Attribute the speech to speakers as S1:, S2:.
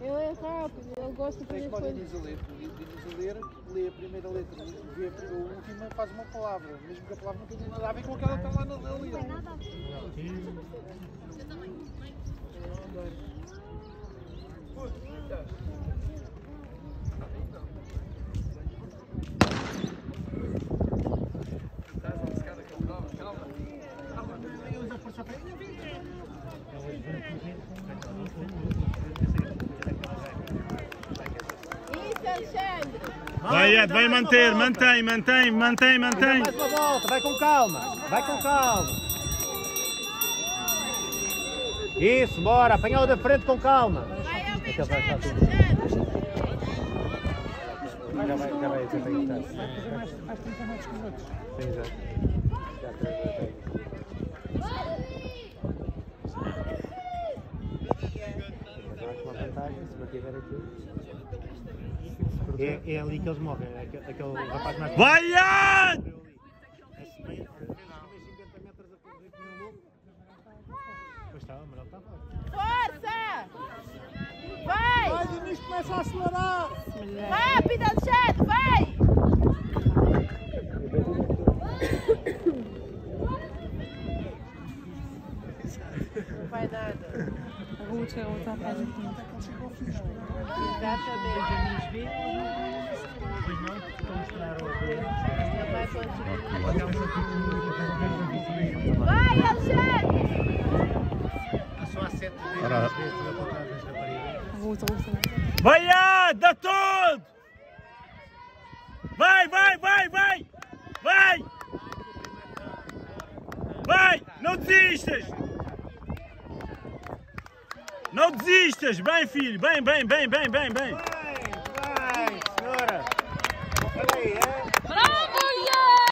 S1: Ele é rápido, ele gosta de
S2: Tem
S1: fazer coisas.
S2: a ler. A ler, lê a primeira letra, vê a a última faz uma palavra. Mesmo que a palavra não tenha nada a ver com aquela que está lá na letra.
S1: Isso, Alexandre!
S3: Vai, Ed, vai manter, mantém, mantém, mantém, mantém.
S4: Mais uma volta, vai com calma, vai com calma. Isso, bora, apanha o da frente com calma.
S1: Vai
S4: vai! Já vai, já vai, já vai estar.
S2: Mais 30 metros com os outros.
S4: Sim, já. Já já tem. Mas eu acho uma vantagem se mantiver aqui. É, é ali que eles morrem, é aquele, aquele rapaz mais.
S3: Vai, Ed!
S4: Esse meio, fez 50 metros a correr que nem um louco. Pois está, o Manuel está fora.
S1: Força! Vai!
S2: Vai, Diniz, começa a acelerar!
S1: Rápido, Alexandre! Vai! Nada.
S5: A Ruth, a outra faz aqui.
S1: Exatamente. Não vai conseguir. Vai, Alexandre!
S4: Só há 7
S3: Ora.
S4: vezes das raparigas.
S5: A a Ruth.
S3: Vai, dá tudo! Vai, vai, vai, vai! Vai! Vai! Não desistas! Não desistas! Bem, filho! Bem, bem, bem, bem, bem, bem!